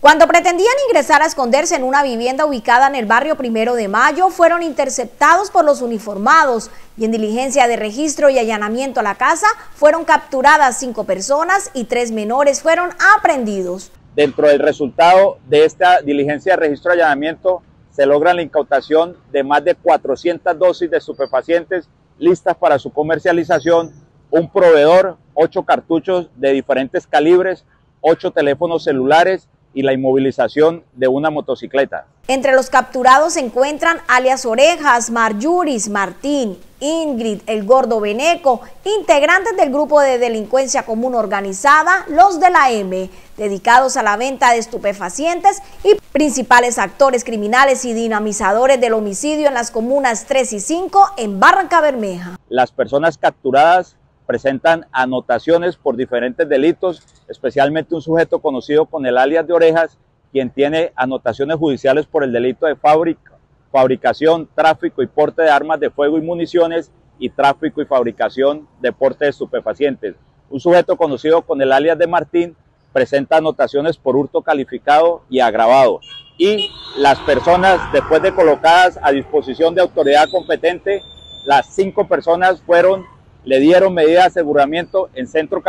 Cuando pretendían ingresar a esconderse en una vivienda ubicada en el barrio Primero de Mayo, fueron interceptados por los uniformados y en diligencia de registro y allanamiento a la casa fueron capturadas cinco personas y tres menores fueron aprendidos. Dentro del resultado de esta diligencia de registro y allanamiento se logra la incautación de más de 400 dosis de estupefacientes listas para su comercialización, un proveedor, ocho cartuchos de diferentes calibres, ocho teléfonos celulares y la inmovilización de una motocicleta. Entre los capturados se encuentran alias Orejas, Marjuris, Martín, Ingrid, el Gordo Beneco, integrantes del grupo de delincuencia común organizada, los de la M, dedicados a la venta de estupefacientes y principales actores criminales y dinamizadores del homicidio en las comunas 3 y 5 en Barranca Bermeja. Las personas capturadas presentan anotaciones por diferentes delitos, especialmente un sujeto conocido con el alias de Orejas, quien tiene anotaciones judiciales por el delito de fábrica, fabricación, tráfico y porte de armas de fuego y municiones y tráfico y fabricación de porte de estupefacientes. Un sujeto conocido con el alias de Martín presenta anotaciones por hurto calificado y agravado. Y las personas, después de colocadas a disposición de autoridad competente, las cinco personas fueron le dieron medida de aseguramiento en centro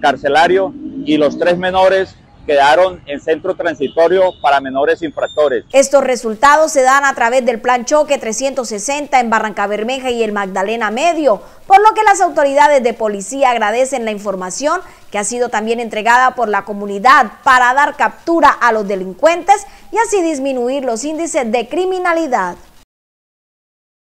carcelario y los tres menores quedaron en centro transitorio para menores infractores. Estos resultados se dan a través del Plan Choque 360 en Barranca Bermeja y el Magdalena Medio, por lo que las autoridades de policía agradecen la información que ha sido también entregada por la comunidad para dar captura a los delincuentes y así disminuir los índices de criminalidad.